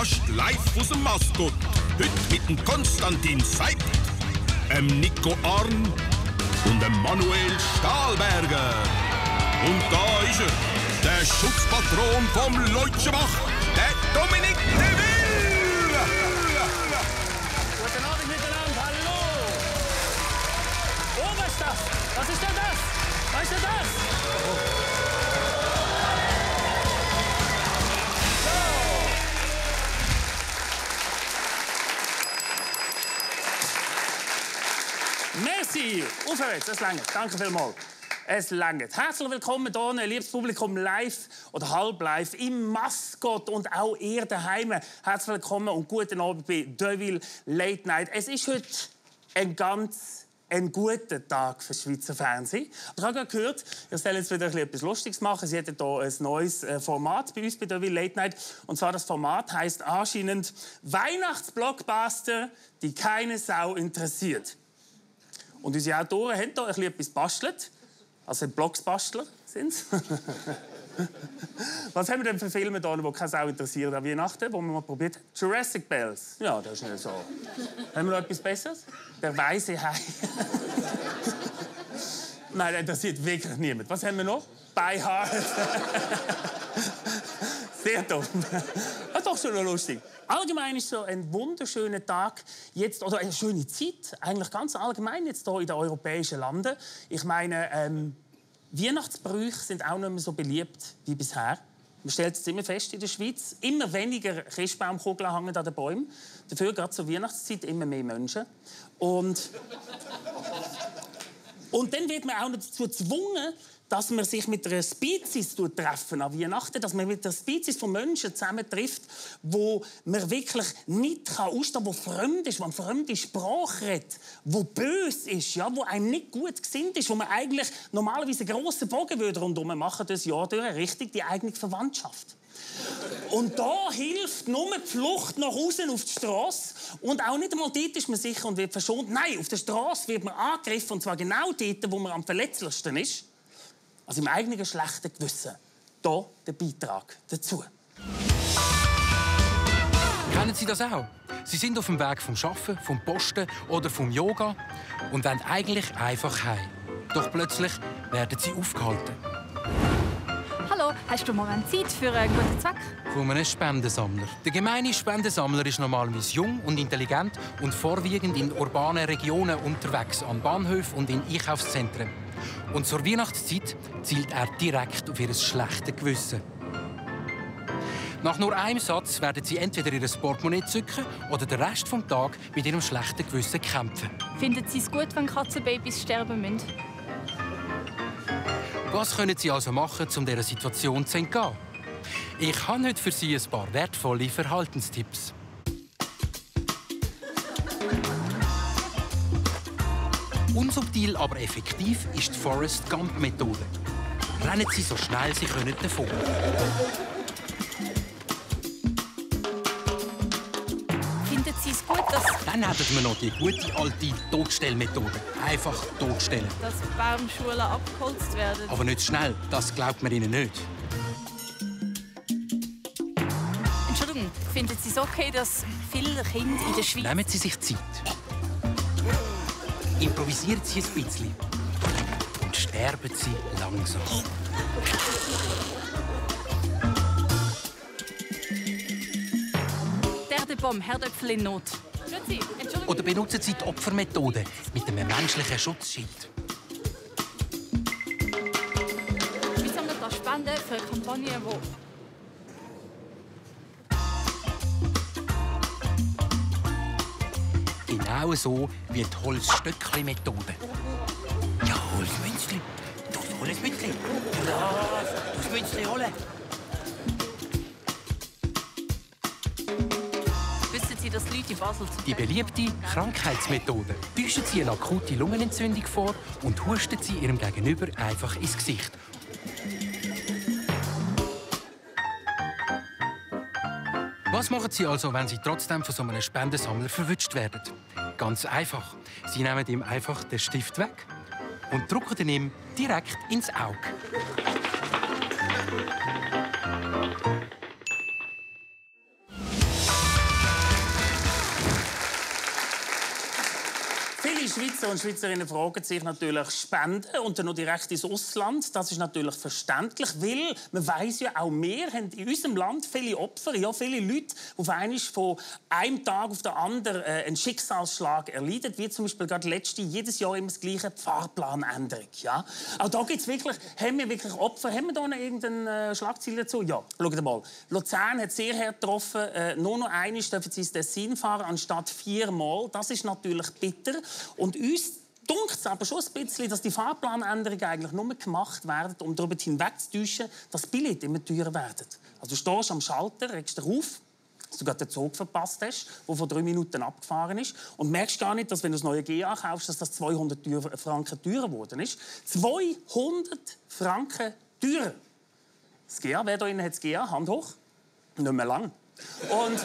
fast live aus dem Maskott. Heute mit dem Konstantin Seibt, dem Nico Arn und dem Manuel Stahlberger. Und da ist er, der Schutzpatron vom Leutschenbach, der Dominik de Vil. Guten Abend miteinander, hallo! Das? Was ist denn das? Was ist denn das? Merci! Aufwärts, es langt. Danke vielmals. Es langt. Herzlich willkommen hier, liebes Publikum, live oder halb live im Maskott und auch ihr daheim. Herzlich willkommen und guten Abend bei Deville Late Night. Es ist heute ein ganz ein guter Tag für Schweizer Fernsehen. Ich habe gehört, ihr sollt jetzt wieder etwas Lustiges machen. Sie hätten hier ein neues äh, Format bei uns bei Deville Late Night. Und zwar das Format heißt anscheinend Weihnachtsblockbuster, die keine Sau interessiert. Und unsere Autoren haben hier ein bisschen etwas bastelt. Also Blocksbastler sind Was haben wir denn für Filme da, die keine Sau interessieren an Weihnachten, wo man mal probiert? Jurassic Bells. Ja, das ist nicht so. haben wir noch etwas Besseres? Der weiße Hai. Nein, das interessiert wirklich niemand. Was haben wir noch? By Heart. Sehr dumm. Das ist doch schon lustig. Allgemein ist so ein wunderschöner Tag jetzt oder eine schöne Zeit, eigentlich ganz allgemein jetzt hier in den europäischen Ländern. Ich meine, ähm, Weihnachtsbrüche sind auch nicht mehr so beliebt wie bisher. Man stellt es immer fest in der Schweiz. Immer weniger Christbaumkugeln hängen an den Bäumen. Dafür gerade zur Weihnachtszeit immer mehr Menschen. Und, und dann wird man auch noch dazu gezwungen, dass man sich mit einer Spezies treffen an Weihnachten, dass man mit einer Spezies von Menschen zusammentrifft, wo man wirklich nicht ausstehen kann, wo fremd ist, wo eine fremde Sprache redet, wo böse ist, ja, wo einem nicht gut gesinnt ist, wo man eigentlich normalerweise einen grossen Bogen würde rundherum machen das Jahr durch, richtig die eigene Verwandtschaft. Und da hilft nur die Flucht nach außen auf die Straße. Und auch nicht einmal dort ist man sicher und wird verschont. Nein, auf der Straße wird man angegriffen. Und zwar genau dort, wo man am verletzlichsten ist. Also im eigenen schlechten Gewissen. Hier der Beitrag dazu. Kennen Sie das auch? Sie sind auf dem Weg vom Schaffen, vom Posten oder vom Yoga und wollen eigentlich einfach heim. Doch plötzlich werden sie aufgehalten. Hallo, hast du einen Moment Zeit für einen guten Zweck? Von einem Spendensammler. Der gemeine Spendensammler ist normalerweise jung und intelligent und vorwiegend in urbanen Regionen unterwegs, an Bahnhöfen und in Einkaufszentren. Und zur Weihnachtszeit zielt er direkt auf ihr schlechtes Gewissen. Nach nur einem Satz werden sie entweder ihr Portemonnaie zücken oder den Rest des Tages mit ihrem schlechten Gewissen kämpfen. Finden Sie es gut, wenn Katzenbabys sterben müssen? Was können Sie also machen, um dieser Situation zu entgehen? Ich habe heute für Sie ein paar wertvolle Verhaltenstipps. Unsubtil, aber effektiv ist die Forrest Gump-Methode. Rennen Sie so schnell Sie können davon. Dann hätten wir noch die gute alte Totstellmethode. Einfach totstellen. dass Baumschulen abgeholzt werden? Aber nicht schnell, das glaubt man Ihnen nicht. Entschuldigung, finden Sie es okay, dass viele Kinder in der Schweiz... Nehmen Sie sich Zeit. Improvisieren Sie ein bisschen. Und sterben Sie langsam. Der de Bom, Herdöpfel in Not. Oder benutzen Sie die Opfermethode mit einem menschlichen Schutzschild. Wir sammeln da Spenden für eine Kampagne, die... Genau so wie die Holzstöckli-Methode. Ja, hol das Münzli. Du, hol das Münzli. Ja, du das Münzli holen. Die beliebte Krankheitsmethode. Täuschen Sie eine akute Lungenentzündung vor und husten Sie Ihrem Gegenüber einfach ins Gesicht. Was machen Sie also, wenn Sie trotzdem von so einem Spendensammler verwünscht werden? Ganz einfach. Sie nehmen ihm einfach den Stift weg und drücken ihn ihm direkt ins Auge. Schweizer und Schweizerinnen fragen sich natürlich Spenden und dann noch direkt ins Ausland. Das ist natürlich verständlich, weil man weiß ja auch wir haben in unserem Land viele Opfer, ja viele Leute, die auf einmal von einem Tag auf den anderen äh, einen Schicksalsschlag erleiden, wie zum Beispiel gerade letzte jedes Jahr immer das gleiche Fahrplanänderung. Ja, auch da gibt's wirklich, haben wir wirklich Opfer, haben wir da noch irgendeine äh, Schlagzeile dazu? Ja, schaut mal, Luzern hat sehr hart getroffen, äh, nur noch einmal dürfen sie ins Tessin fahren anstatt viermal. Das ist natürlich bitter. Und uns dunkt es aber schon ein bisschen, dass die Fahrplanänderungen eigentlich nur gemacht werden, um darüber hinwegzutäuschen, dass Billett immer teurer werden. Also du stehst am Schalter, regst dich auf, dass du gerade den Zug verpasst hast, der vor drei Minuten abgefahren ist. Und merkst gar nicht, dass wenn du das neue GA kaufst, dass das 200 Franken teurer geworden ist. 200 Franken teurer. Das GA, wer da innen hat das GA? Hand hoch. Nicht mehr lang. Und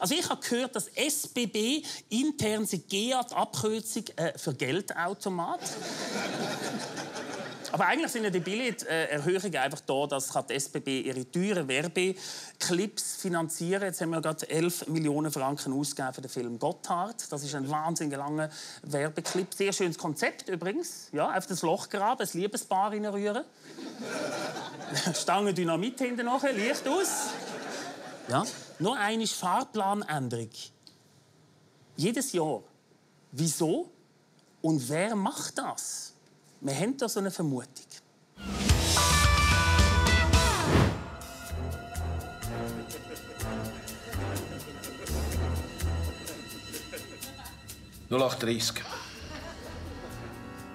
also ich habe gehört, dass SBB intern die GEA die Abkürzung äh, für Geldautomat. Aber eigentlich sind ja die Billetterhöhungen einfach da, dass die SBB ihre teuren Werbeclips finanzieren Jetzt haben wir gerade 11 Millionen Franken ausgegeben für den Film Gotthard. Das ist ein wahnsinnig langer Werbeclip. Sehr schönes Konzept übrigens. Ja, auf das Loch graben, ein Liebespaar reinrühren. Stange Dynamit hinten nachher, Licht aus. Ja. Noch eine Fahrplanänderung. Jedes Jahr. Wieso? Und wer macht das? Wir haben da so eine Vermutung. Null 38.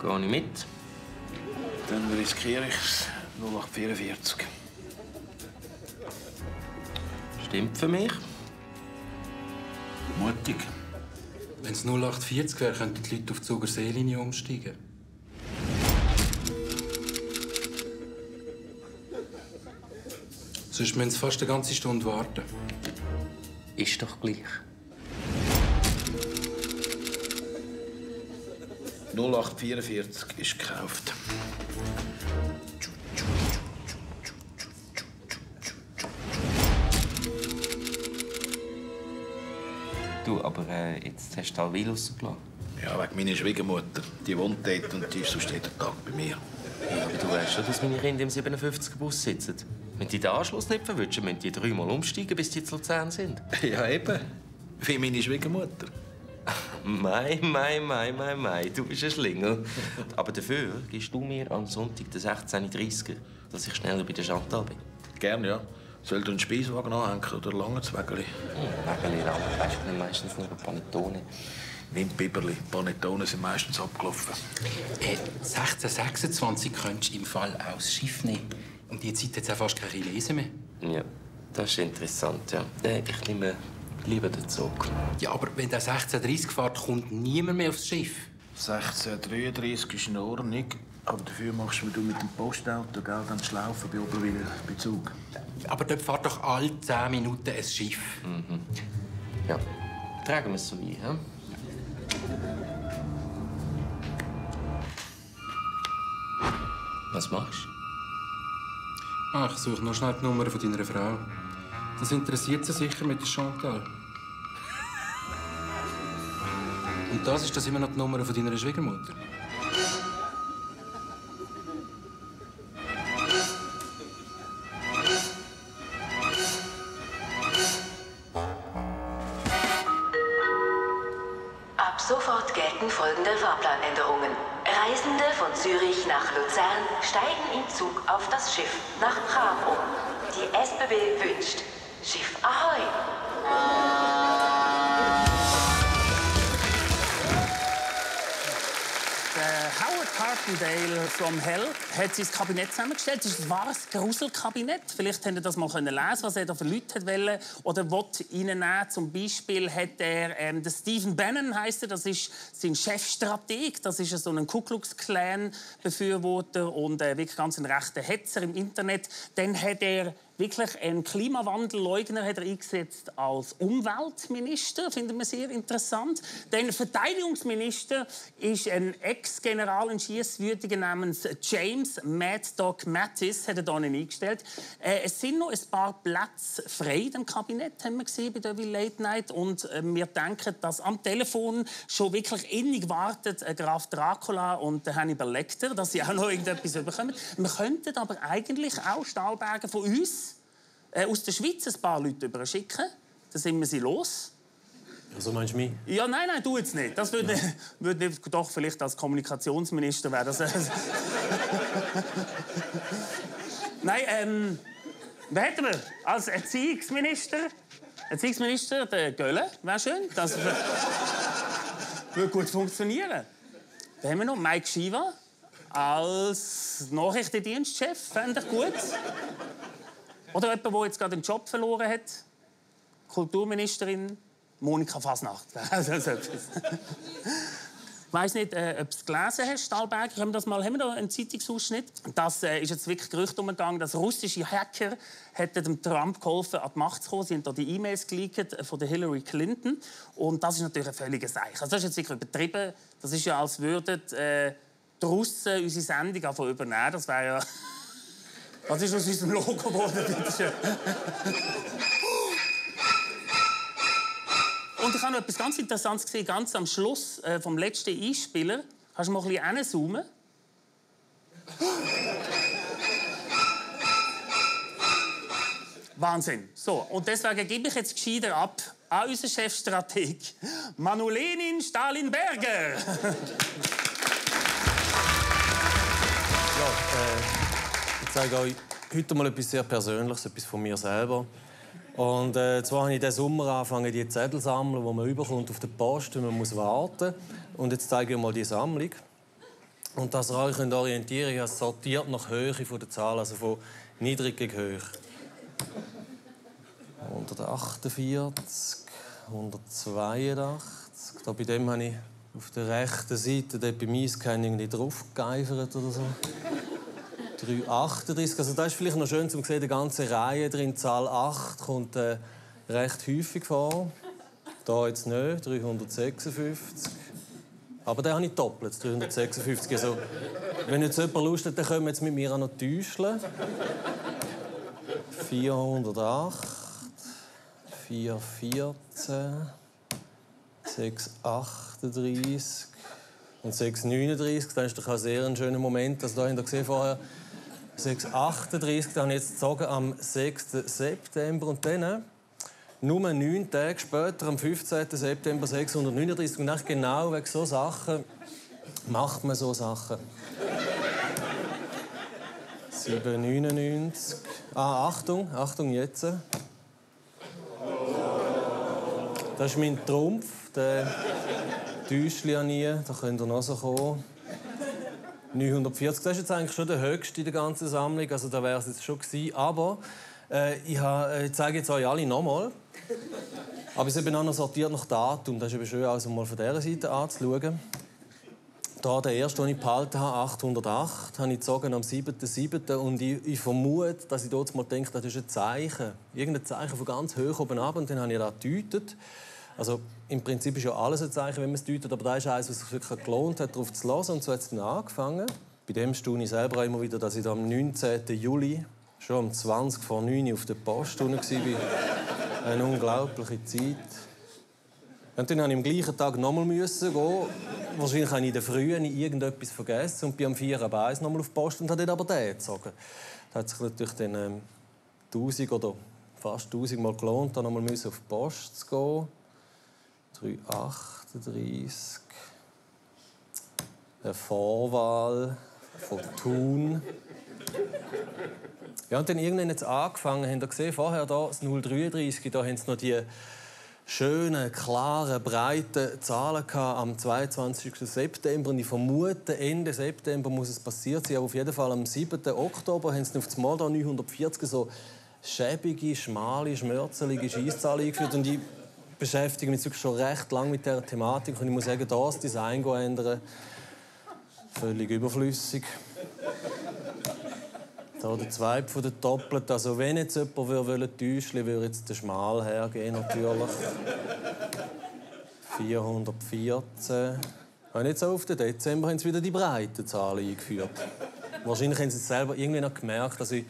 Gehe ich mit? Dann riskiere ich es. 0844. Stimmt für mich. Mutig. Wenn es 0840 wäre, könnten die Leute auf die Zuger Seelinie umsteigen. Sonst müssen sie fast eine ganze Stunde warten. Ist doch gleich. 0844 ist gekauft. Du, aber äh, jetzt hast du Alwil rausgelassen. Ja, wegen meiner Schwiegermutter. Die wohnt dort und die ist sonst jeden Tag bei mir. Ja, aber du weißt schon, dass meine Kinder im 57er-Bus sitzen. Wenn die den Anschluss nicht verwünschen, müssen die dreimal umsteigen, bis die zu Luzern sind. Ja, eben. Wie meine Schwiegermutter. Mei, mei, mei, mei, mei, du bist ein Schlingel. Aber dafür gibst du mir am Sonntag den 16.30 dass ich schneller bei der Chantal bin. Gern, ja. Soll du einen Speiswagen anhängen oder ein langes Wägeli? Hm, Wägeli, lang. Weißt du, meistens nur ein Panettone. Nimm Biberli. Panettonen sind meistens abgelaufen. Äh, 1626 könntest du im Fall auch das Schiff nehmen. Um die Zeit hat es auch fast keine Lesen mehr. Ja, das ist interessant, ja. Äh, Ich nehme lieber den Zug. Ja, aber wenn der 1630 fährt, kommt niemand mehr aufs Schiff. 1633 ist in Ordnung. Aber dafür machst du mit dem Postauto gell, dann die Schlaufe bei Oberwil bei Zug. Aber dort fährt doch alle 10 Minuten ein Schiff. Ja, tragen wir es so ein, ja? Was machst du? Ah, ich suche noch schnell die Nummer von deiner Frau. Das interessiert sie sicher mit der Chantal. Und das ist das immer noch die Nummer von deiner Schwiegermutter? Howard Carpendale from Hell hat sein Kabinett zusammengestellt. Das ist ein wahres Gruselkabinett. Vielleicht habt ihr das mal lesen was er da für Leute wollte oder wollte reinnehmen. Zum Beispiel hat er ähm, den Stephen Bannon heisst er, das ist sein Chefstrateg. Das ist so ein Ku Klux Klan Befürworter und äh, wirklich ganz ein rechter Hetzer im Internet. Dann hat er wirklich einen Klimawandelleugner hat er eingesetzt als Umweltminister, findet man sehr interessant. Der Verteidigungsminister ist ein Ex-General in Schießwürdigen namens James Mad Dog Mattis, hat er hier eingestellt. Äh, es sind noch ein paar Plätze frei im Kabinett, haben wir gesehen bei der Late Night. Und äh, wir denken, dass am Telefon schon wirklich innig wartet äh, Graf Dracula und Hannibal Lecter, dass sie auch noch irgendetwas bekommen. Wir könnten aber eigentlich auch Stahlberger von uns äh, aus der Schweiz ein paar Leute überschicken. Dann sind wir sie los. Also meinst du mich? Ja, nein, nein, du jetzt nicht. Das würde, ja. würde doch vielleicht als Kommunikationsminister werden. Das, nein, ähm, wer hätten wir als Erziehungsminister? Erziehungsminister, der Gölle, wäre schön. Das würde gut funktionieren. Dann haben wir noch Mike Shiva als Nachrichtendienstchef, fände ich gut. Oder jemand, der jetzt gerade den Job verloren hat. Kulturministerin Monika Fasnacht. Ich weiß nicht, äh, ob du es gelesen hast, Stahlberger. Haben wir das mal, haben wir da einen Zeitungsausschnitt? Das äh, ist jetzt wirklich Gerücht umgegangen, dass russische Hacker dem Trump geholfen, an die Macht zu kommen. Sie haben da die E-Mails geleakt äh, von der Hillary Clinton. Und das ist natürlich ein völliges Zeichen. Also das ist jetzt wirklich übertrieben. Das ist ja, als würden äh, die Russen unsere Sendung übernehmen. Das wäre ja... Was ist aus unserem Logo geworden, Und ich habe noch etwas ganz Interessantes gesehen, ganz am Schluss äh, vom letzten Einspieler. Kannst du mal ein bisschen hinzoomen? Wahnsinn. So, und deswegen gebe ich jetzt gescheiter ab an unseren Chefstrateg Manulenin Stalinberger. ja, äh zeige euch heute mal etwas sehr Persönliches, etwas von mir selber. Und äh, zwar habe ich diesen Sommer angefangen, die Zettel zu sammeln, die man überkommt auf der Post und man muss warten. Und jetzt zeige ich euch mal die Sammlung. Und dass ihr euch orientieren könnt, ich sortiert nach Höhe der Zahl, also von niedrig gegen hoch. 148, 182. Da bei dem habe ich auf der rechten Seite, mir irgendwie draufgeeifert oder so. 338. Also das ist vielleicht noch schön zu sehen, die ganze Reihe drin, Zahl 8 kommt äh, recht häufig vor. Da jetzt nicht, 356. Aber den habe ich doppelt, 356. Also, wenn jetzt jemand Lust hat, dann können wir jetzt mit mir auch noch täuschen. 408, 414, 638 und 639. Das ist doch ein sehr schöner Moment. Also, da habt ihr gesehen vorher 638, dann jetzt gezogen am 6. September und dann nur neun Tage später, am 15. September 639. Und echt genau wegen so Sachen macht man so Sachen. 799. Ah, Achtung, Achtung jetzt. Das ist mein Trumpf, der Täuschli nie. Da könnt ihr noch so kommen. 940. Das ist jetzt eigentlich schon der höchste in der ganzen Sammlung. Also da wäre es jetzt schon gewesen. Aber äh, ich, äh, ich zeige jetzt euch alle nochmal. Aber ich bin auch noch sortiert nach Datum. Das ist eben schön, also mal von dieser Seite anzuschauen. Da der erste, den ich behalten habe, 808, habe ich gezogen am 7.7. Und ich, ich, vermute, dass ich dort mal denke, das ist ein Zeichen. Irgendein Zeichen von ganz hoch oben ab. Und dann habe ich das gedeutet. Also im Prinzip ist ja alles ein Zeichen, wenn man es deutet, aber da ist eines, was sich wirklich gelohnt hat, darauf zu hören. Und so hat es dann angefangen. Bei dem staune ich selber immer wieder, dass ich am 19. Juli schon um 20 vor 9 Uhr auf der Post war. Eine unglaubliche Zeit. Und dann musste ich am gleichen Tag nochmal gehen. Wahrscheinlich habe ich in der Früh irgendetwas vergessen und bin am 4 ab 1 nochmal auf die Post und habe dort aber den gezogen. Das hat sich natürlich dann ähm, 1000 oder fast 1000 Mal gelohnt, da nochmal auf die Post zu gehen. 338. Eine Vorwahl von Thun. Ja, und dann irgendwann jetzt angefangen, habt ihr gesehen, vorher da, das 033, da haben sie noch die schönen, klaren, breiten Zahlen am 22. September. Und ich vermute, Ende September muss es passiert sein. Aber auf jeden Fall am 7. Oktober haben sie auf das Mal 940 so schäbige, schmale, schmörzelige Schießzahlen eingeführt. Und ich beschäftige mich schon recht lange mit dieser Thematik und ich muss sagen, das Design ändern, völlig überflüssig. Da der zweite von der doppelt. Also wenn jetzt jemand würde täuschen würde jetzt der Schmal hergehen, natürlich. 414. Und jetzt auf den Dezember haben sie wieder die breiten Zahlen eingeführt. Wahrscheinlich haben sie es selber irgendwie noch gemerkt, dass ich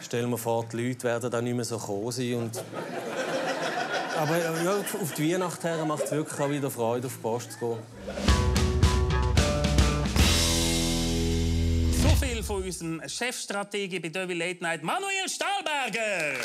stelle mir vor, die Leute werden dann nicht mehr so kommen sein und aber ja, auf die Weihnacht her macht es wirklich auch wieder Freude, auf die Post zu gehen. So viel von unserem Chefstratege bei Devil Late Night, Manuel Stahlberger.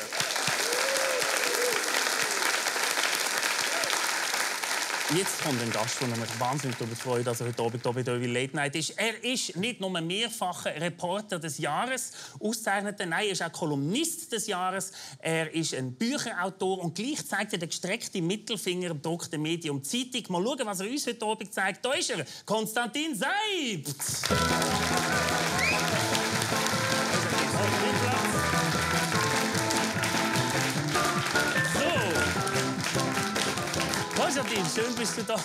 Jetzt kommt ein Gast, der mich wahnsinnig darüber freut, dass er heute Abend hier bei Devil Late Night ist. Er ist nicht nur mehrfacher Reporter des Jahres, ausgezeichnete, nein, er ist auch Kolumnist des Jahres. Er ist ein Bücherautor und gleich zeigt er den gestreckten Mittelfinger im gedruckten Medium Zeitung. Mal schauen, was er uns heute Abend zeigt. Da ist er, Konstantin Seibt. Konstantin, schön bist du da.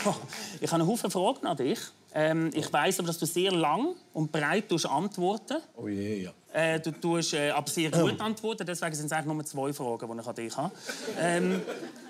Ich habe einen Haufen Fragen an dich. Ähm, ich weiß aber, dass du sehr lang und breit antworten Oh je, ja. äh, Du tust äh, aber sehr gut antworten, deswegen sind es eigentlich nur zwei Fragen, die ich an dich habe. Ähm,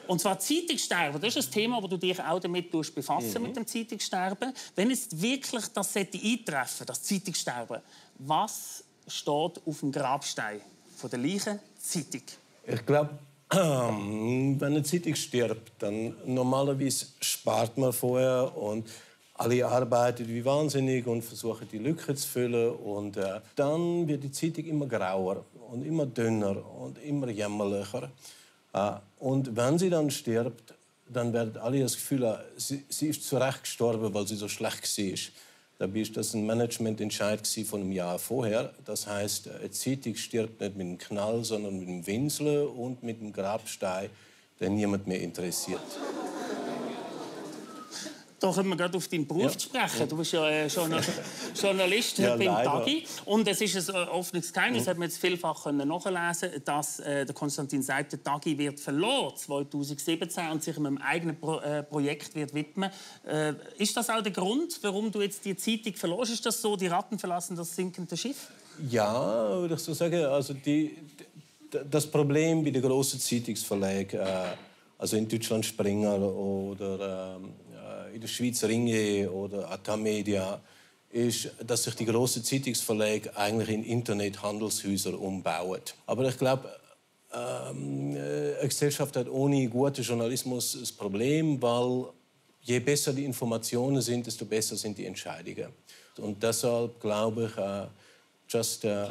und zwar Zeitungssterben, das ist ein Thema, wo du dich auch damit befassen Mhm. mit dem Zeitungssterben. Wenn jetzt wirklich das sollte eintreffen, das Zeitungssterben, was steht auf dem Grabstein von der Leichen Zeitung? Ich glaube, wenn eine Zeitung stirbt, dann normalerweise spart man vorher und alle arbeiten wie wahnsinnig und versuchen die Lücke zu füllen und äh, dann wird die Zeitung immer grauer und immer dünner und immer jämmerlicher. Äh, und wenn sie dann stirbt, dann werden alle das Gefühl haben, sie, sie ist zu Recht gestorben, weil sie so schlecht war. Dabei ist das ein Managemententscheid von einem Jahr vorher. Das heißt, eine Zeitung stirbt nicht mit einem Knall, sondern mit einem Winseln und mit einem Grabstein, der niemand mehr interessiert. Da können wir gerade auf deinen Beruf Ja. sprechen. Du bist ja äh, Journal Journalist Ja, beim leider. Tagi. Und es ist ein äh, offenes Geheimnis, das hat man jetzt vielfach können nachlesen dass äh, der Konstantin Seib den Tagi wird verloren 2017 und sich einem eigenen Pro äh, Projekt wird widmen. Äh, ist das auch der Grund, warum du jetzt die Zeitung verlorst? Ist das so, die Ratten verlassen das sinkende Schiff? Ja, würde ich so sagen. Also die, das Problem bei den großen Zeitungsverlagen, äh, also in Deutschland Springer oder ähm, äh, in der Schweiz Ringe oder Atamedia, ist, dass sich die großen Zeitungsverlage eigentlich in Internethandelshäuser umbauen. Aber ich glaube, ähm, äh, eine Gesellschaft hat ohne guten Journalismus ein Problem, weil je besser die Informationen sind, desto besser sind die Entscheidungen. Und deshalb glaube ich, äh, just äh,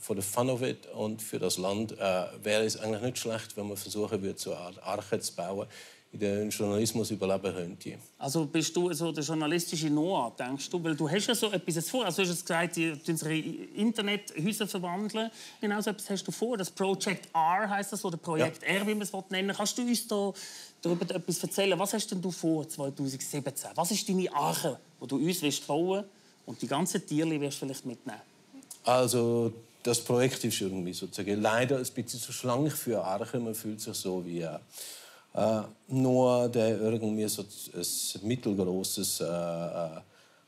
for the fun of it und für das Land wäre es eigentlich nicht schlecht, wenn man versuchen würde, so eine Art Arche zu bauen, in der ein Journalismus überleben könnte. Also bist du so der journalistische Noah, denkst du? Weil du hast ja so etwas vor. Also du hast gesagt, die unsere Internethäuser verwandeln. Genau so etwas hast du vor. Das Project R heißt das, oder Projekt R, wie man es nennen will. Kannst du uns da darüber etwas erzählen? Was hast denn du vor 2017? Was ist deine Arche, die du uns willst bauen und die ganzen Tiere wirst du vielleicht mitnehmen? Also das Projekt ist irgendwie sozusagen leider ein bisschen zu schlank für Arche. Man fühlt sich so wie äh, äh, nur der irgendwie so ein mittelgroßes äh, äh,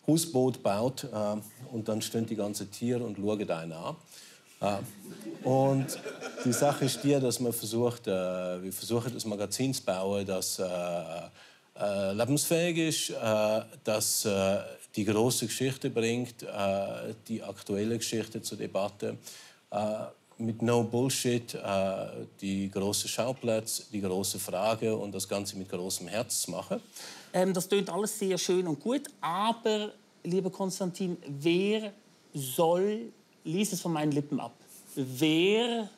Hausboot baut äh, und dann stehen die ganzen Tiere und schauen einen an. Äh, und die Sache ist die, dass man versucht, äh, wir versuchen das Magazin zu bauen, das äh, äh, lebensfähig ist, äh, das äh, die große Geschichte bringt, äh, die aktuelle Geschichte zur Debatte, äh, mit No Bullshit, äh, die große Schauplätze, die große Frage und das Ganze mit großem Herz zu machen. Ähm, das klingt alles sehr schön und gut, aber, lieber Konstantin, wer soll, lies es von meinen Lippen ab, wer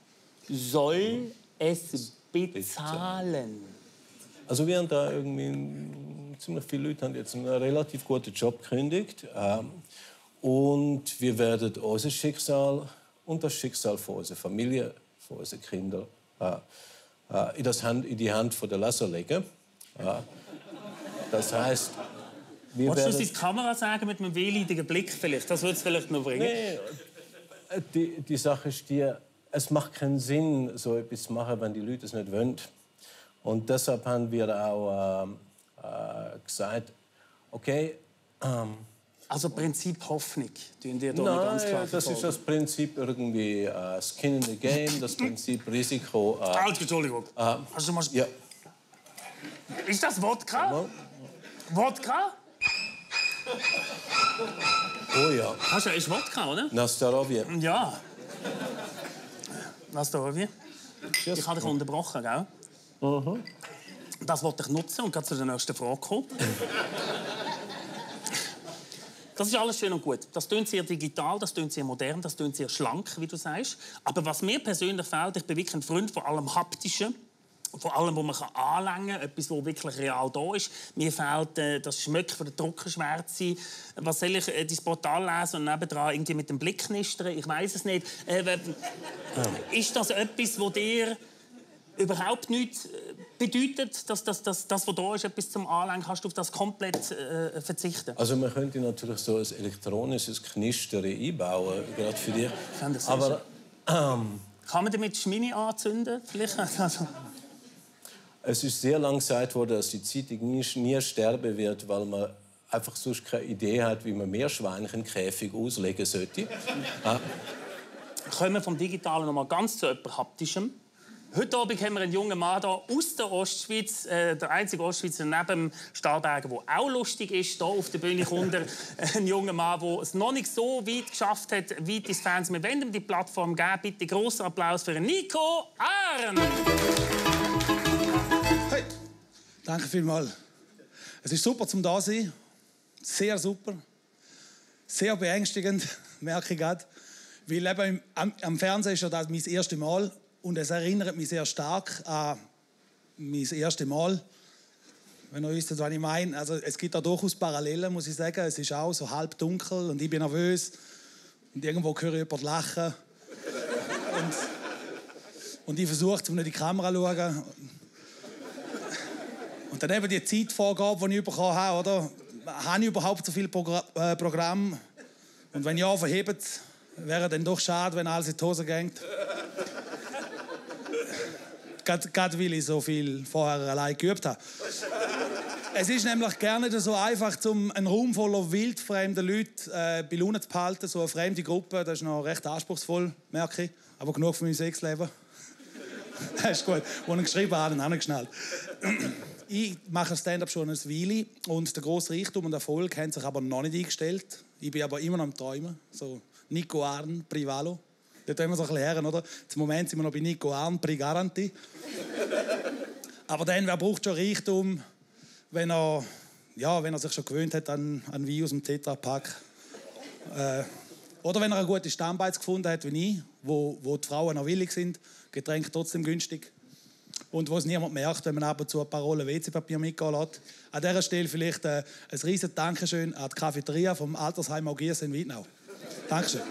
soll es bezahlen? Also wir haben da irgendwie ziemlich viele Leute haben jetzt einen relativ guten Job gekündigt ähm, und wir werden unser Schicksal und das Schicksal von unserer Familie, von unseren Kindern äh, äh, in, das Hand, in die Hand von der Leser legen. Äh, das heißt, wir Wolltest du in die Kamera sagen mit einem wehleidigen Blick vielleicht? Das würde es vielleicht noch bringen. Nee, äh, die, die Sache ist die, es macht keinen Sinn, so etwas zu machen, wenn die Leute es nicht wollen. Und deshalb haben wir auch ähm, äh, gesagt, okay, ähm, Also Prinzip Hoffnung, tun dir da ganz klar Nein, das ist das Prinzip irgendwie äh, Skin in the Game, das Prinzip Risiko. Äh, Halt, Entschuldigung. Hast du mal... ja, Ist das Wodka? Wodka? oh ja, Hast du, ist Wodka, oder? Nastarovje. Ja. Wie? Ich habe dich unterbrochen, gell? Das wollte ich nutzen und gerade zu der nächsten Frage kommen. Das ist alles schön und gut. Das klingt sehr digital, das klingt sehr modern, das klingt sehr schlank, wie du sagst. Aber was mir persönlich fehlt, ich bin wirklich ein Freund von allem Haptischen. Von allem, was man anlängen kann, etwas, was wirklich real da ist. Mir fehlt äh, das Schmecken von der Druckerschwärze. Was soll ich äh, dein Portal lesen und nebendran irgendwie mit dem Blick knistern? Ich weiß es nicht. Äh, w- ist das etwas, wo dir überhaupt nichts äh, bedeutet, dass das, das, das, was da ist, etwas zum Anlängen, kannst du auf das komplett äh, verzichten? Also man könnte natürlich so ein elektronisches Knistern einbauen, gerade für dich. Aber ähm, Kann man damit Schmini anzünden? Vielleicht? Also, es ist sehr lange gesagt worden, dass die Zeitung nie, nie sterben wird, weil man einfach sonst keine Idee hat, wie man Meerschweinchen in den Käfig auslegen sollte. Ah, kommen wir vom Digitalen noch mal ganz zu etwas Haptischem. Heute Abend haben wir einen jungen Mann hier aus der Ostschweiz, äh, der einzige Ostschweizer neben dem der auch lustig ist. Hier auf der Bühne kommt er, ein junger Mann, der es noch nicht so weit geschafft hat, weit ins Fernsehen. Wir wollen ihm die Plattform geben. Bitte großen Applaus für Nico Arn. Hey, danke vielmals. Es ist super zum da sein. Sehr super. Sehr beängstigend, merke ich gerade. Weil eben im, am, am Fernsehen ist ja das mein erstes Mal und es erinnert mich sehr stark an mein erstes Mal. Wenn ihr wisst, was ich meine. Also, es gibt da durchaus Parallelen, muss ich sagen. Es ist auch so halb dunkel und ich bin nervös. Und irgendwo höre ich jemanden lachen. Und, und ich versuche, um in die Kamera zu schauen. Und dann eben die Zeitvorgabe, die ich bekommen habe, oder? Habe ich überhaupt so viel Progr äh, Programm? Und wenn ja, verhebt, wäre dann doch schade, wenn alles in die Hose geht. Gerade weil ich so viel vorher allein geübt habe. Es ist nämlich gerne nicht so einfach, um einen Raum voller wildfremden Leuten äh, bei Laune zu behalten. So eine fremde Gruppe, das ist noch recht anspruchsvoll, merke ich. Aber genug von meinem Sexleben. das ist gut. Als ich geschrieben habe, habe ich geschnallt. Ich mache Stand-up schon eine Weile und der grosse Reichtum und Erfolg haben sich aber noch nicht eingestellt. Ich bin aber immer noch am Träumen. So Nico Arn, Privalo. Dort haben wir so ein bisschen her, oder? Zum Moment sind wir noch bei Nico Arn, Pri Garanti. Aber dann, wer braucht schon Reichtum, wenn er, ja, wenn er sich schon gewöhnt hat an, an Wein aus dem Tetrapack? Äh, oder wenn er eine gute Stammbeiz gefunden hat, wie ich, wo, wo die Frauen noch willig sind, Getränke trotzdem günstig. Und wo es niemand merkt, wenn man ab und zu ein paar Rollen WC-Papier mitgehen lässt. An dieser Stelle vielleicht äh, ein riesen Dankeschön an die Cafeteria vom Altersheim Augiers in Wiednau. Dankeschön.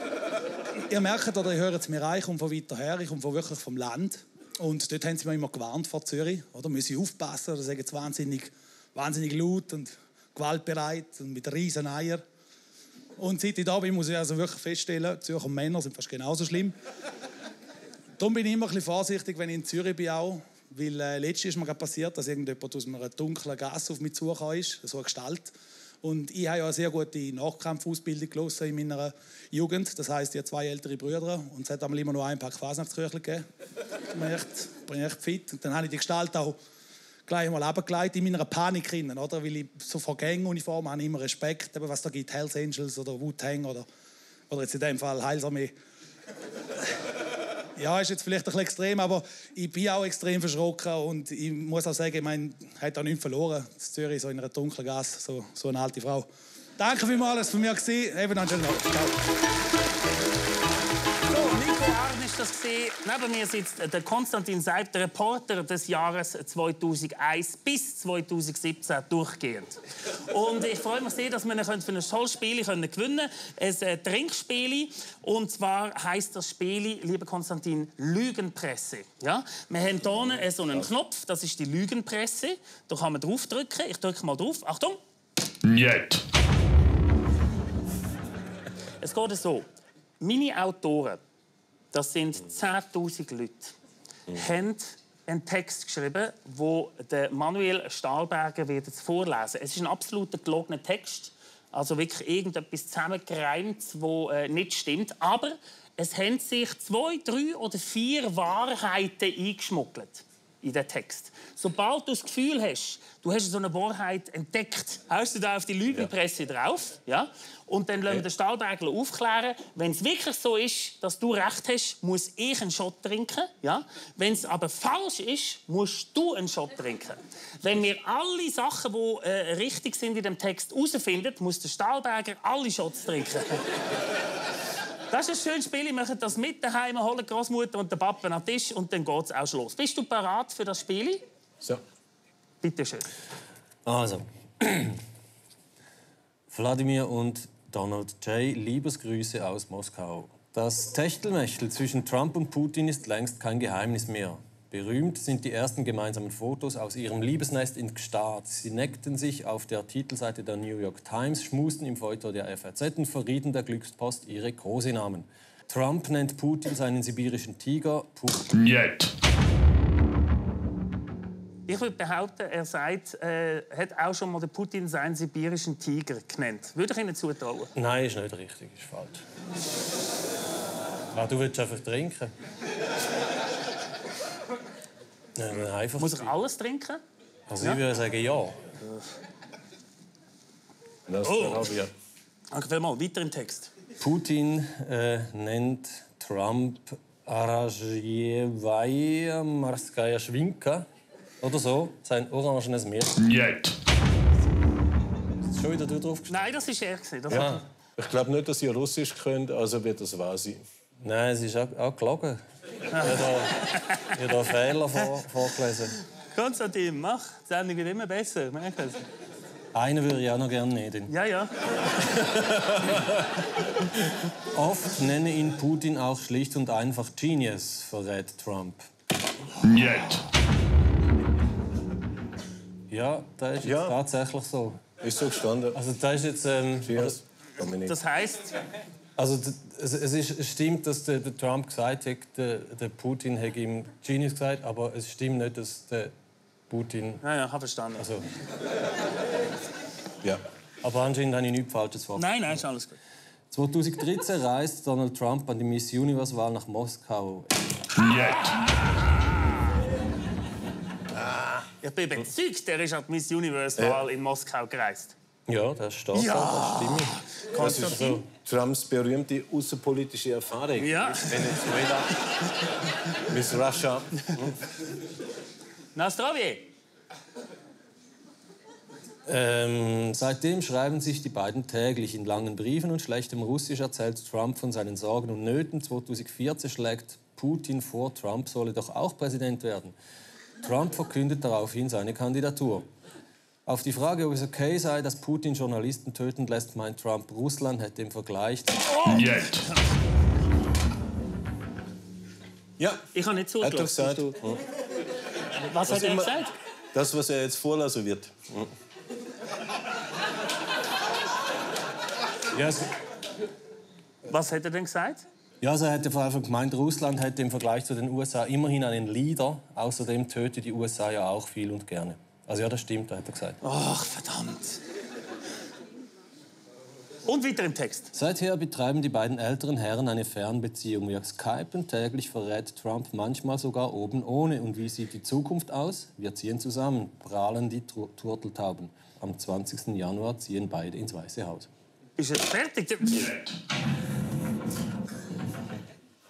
Ihr merkt, oder ihr hört mir an, ich komme von weiter her, ich komme wirklich vom Land. Und dort haben sie mir immer gewarnt vor Zürich. Oder? Müssen aufpassen, oder sagen sie wahnsinnig, wahnsinnig laut und gewaltbereit und mit riesen Eier. Und seit ich da bin, muss ich also wirklich feststellen, Zürcher Männer sind fast genauso schlimm. Darum bin ich immer ein bisschen vorsichtig, wenn ich in Zürich bin auch. Weil äh, letztes ist mir passiert, dass irgendjemand aus einer dunklen Gasse auf mich zugekommen ist, so eine Gestalt. Und ich habe ja eine sehr gute Nachkampfausbildung in meiner Jugend. Das heisst, ich habe zwei ältere Brüder und es hat einmal immer nur ein Pack Fasnachtskirchen gegeben. Ich bin echt fit. Und dann habe ich die Gestalt auch gleich mal runtergelegt in meiner Panik hinein, oder? Weil ich so vor Ganguniformen habe immer Respekt, eben was da gibt, Hells Angels oder Wu-Tang oder, oder jetzt in dem Fall Heilsarmee. Ja, ist jetzt vielleicht ein bisschen extrem, aber ich bin auch extrem verschrocken und ich muss auch sagen, ich meine, hat auch nichts verloren. In Zürich, so in einer dunklen Gasse, so, so eine alte Frau. Danke vielmals, dass von mir gesehen. Eben Abend. Ciao. Das gesehen. Neben mir sitzt der Konstantin Seib, der Reporter des Jahres 2001 bis 2017 durchgehend. Und ich freue mich sehr, dass wir für ein tolles Spiel gewinnen können. Ein äh, Trinkspiel. Und zwar heißt das Spiel, lieber Konstantin, Lügenpresse. Ja? Wir haben hier äh, so einen Knopf, das ist die Lügenpresse. Da kann man draufdrücken. Ich drücke mal drauf. Achtung! Niet. Es geht so. Meine Autoren, das sind 10.000 Leute, haben einen Text geschrieben, wo der Manuel Stahlberger wird jetzt vorlesen. Es ist ein absoluter gelogener Text. Also wirklich irgendetwas zusammengereimt, das äh, nicht stimmt. Aber es haben sich zwei, drei oder vier Wahrheiten eingeschmuggelt in den Text. Sobald du das Gefühl hast, du hast so eine Wahrheit entdeckt, haust du da auf die Lügenpresse ja. drauf, ja? Und dann lassen wir den Stahlbergler aufklären, wenn es wirklich so ist, dass du recht hast, muss ich einen Shot trinken, ja? Wenn es aber falsch ist, musst du einen Shot trinken. Wenn wir alle Sachen, die äh, richtig sind in dem Text herausfinden, muss der Stahlberger alle Shots trinken. Das ist ein schönes Spiel. Ich mache das mit daheim, holen die Großmutter und den Papa an den Tisch und dann geht es auch los. Bist du bereit für das Spiel? So. Bitte schön. Also. Wladimir und Donald J. Liebesgrüße aus Moskau. Das Techtelmechtel zwischen Trump und Putin ist längst kein Geheimnis mehr. Berühmt sind die ersten gemeinsamen Fotos aus ihrem Liebesnest in Gstaad. Sie neckten sich auf der Titelseite der New York Times, schmusten im Feuilleton der FAZ und verrieten der Glückspost ihre Kosenamen. Trump nennt Putin seinen sibirischen Tiger. Putin. Niet. Ich würde behaupten, er sagt, äh, hat auch schon mal den Putin seinen sibirischen Tiger genannt. Würde ich Ihnen zutrauen? Nein, ist nicht richtig, ist falsch. Ah, du willst einfach trinken. Ja, einfach Muss ich alles trinken? Also ich würde sagen, ja. Das Oh. habe ich ja. Danke vielmals. Weiter im Text. Putin äh, nennt Trump Arajevaya Marskaya Schwinka oder so, sein orangenes Meer. Niet. Ist schon wieder du drauf gestellt? Nein, das ist er. gewesen. Das Ja. Ich glaube nicht, dass ihr Russisch könnt, also wird das wahr sein. Nein, es ist auch, auch gelogen. Ich habe Fehler vor, vorgelesen. Konstantin, mach. Die Sendung wird immer besser. Einen würde ich auch noch gerne nehmen. Ja, ja. Oft nenne ihn Putin auch schlicht und einfach Genius, verrät Trump. Niet. Ja, das ist Ja. jetzt tatsächlich so. Ist so gestanden. Also das ist jetzt... Ähm, Cheers. Dominik. Das heisst, Also es, es, ist, stimmt, dass der, der Trump gesagt hat, der, der Putin hätte ihm Genius gesagt, aber es stimmt nicht, dass der Putin... ja, ja, habe verstanden. Also, Ja. aber anscheinend habe ich nichts Falsches vor. Nein, nein, ist alles gut. 2013 reist Donald Trump an die Miss Universe-Wahl nach Moskau. Niet. Ich bin überzeugt, er ist an die Miss Universe-Wahl in Moskau gereist. Ja, das steht Ja. da, das stimmt. Das ist so Trumps berühmte außenpolitische Erfahrung. Ja. Venezuela, Miss Russia. Nastrovje. Ähm, seitdem schreiben sich die beiden täglich in langen Briefen und schlechtem Russisch erzählt Trump von seinen Sorgen und Nöten. 2014 schlägt Putin vor, Trump solle doch auch Präsident werden. Trump verkündet daraufhin seine Kandidatur. Auf die Frage, ob es okay sei, dass Putin Journalisten töten lässt, meint Trump, Russland hätte im Vergleich Niet. Ja, Ich habe nicht er hat doch zugelassen. gesagt, Was hat er immer- gesagt? das, was er jetzt vorlassen wird. ja, es, Was hat er denn gesagt? ja, also er hätte vor allem gemeint, Russland hätte im Vergleich zu den USA immerhin einen Leader. Außerdem tötet die USA ja auch viel und gerne. Also ja, das stimmt, hat er gesagt. Ach, verdammt. Und weiter im Text. Seither betreiben die beiden älteren Herren eine Fernbeziehung. Wir skypen täglich, verrät Trump manchmal sogar oben ohne. Und wie sieht die Zukunft aus? Wir ziehen zusammen, prahlen die Tur Turteltauben. Am 20. Januar ziehen beide ins Weiße Haus. Ist es fertig?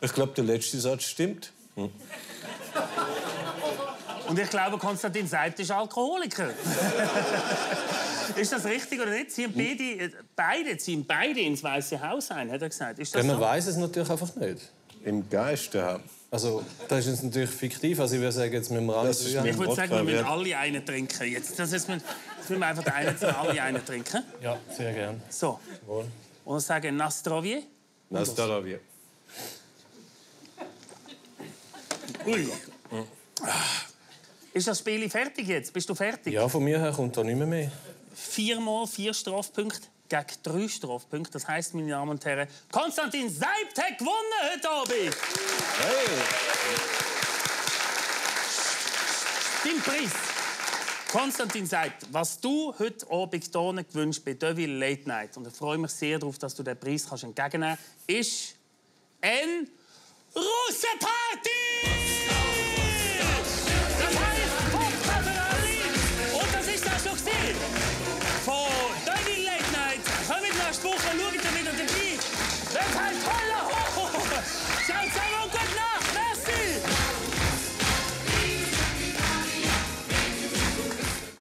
Ich glaube, der letzte Satz stimmt. Und ich glaube, Konstantin Seid ist Alkoholiker. ist das richtig oder nicht? Ziehen beide, äh, beide ziehen beide ins Weiße Haus ein, hat er gesagt. Ist das Ja, man so? weiß es natürlich einfach nicht. Im Geist, ja. Also, das ist jetzt natürlich fiktiv. Also, ich würde sagen, jetzt müssen wir alle Das ist zusammen- Ich würde sagen, wir müssen alle einen trinken. Jetzt, das ist, jetzt müssen wir einfach den einen zu alle einen trinken. Ja, sehr gern. So. Wohl. Und sagen Nastrovje. Nastaravia. Ui. Ist das Spiel fertig jetzt? Bist du fertig? Ja, von mir her kommt da nicht mehr. mehr. Viermal vier Strafpunkte gegen drei Strafpunkte. Das heisst, meine Damen und Herren, Konstantin Seibt hat gewonnen heute Abend. Hey! Dein Preis. Konstantin sagt, was du heute Abend hier gewünscht bei Deville Late Night, und ich freue mich sehr darauf, dass du den Preis kannst entgegennehmen kannst, ist ein Russenparty!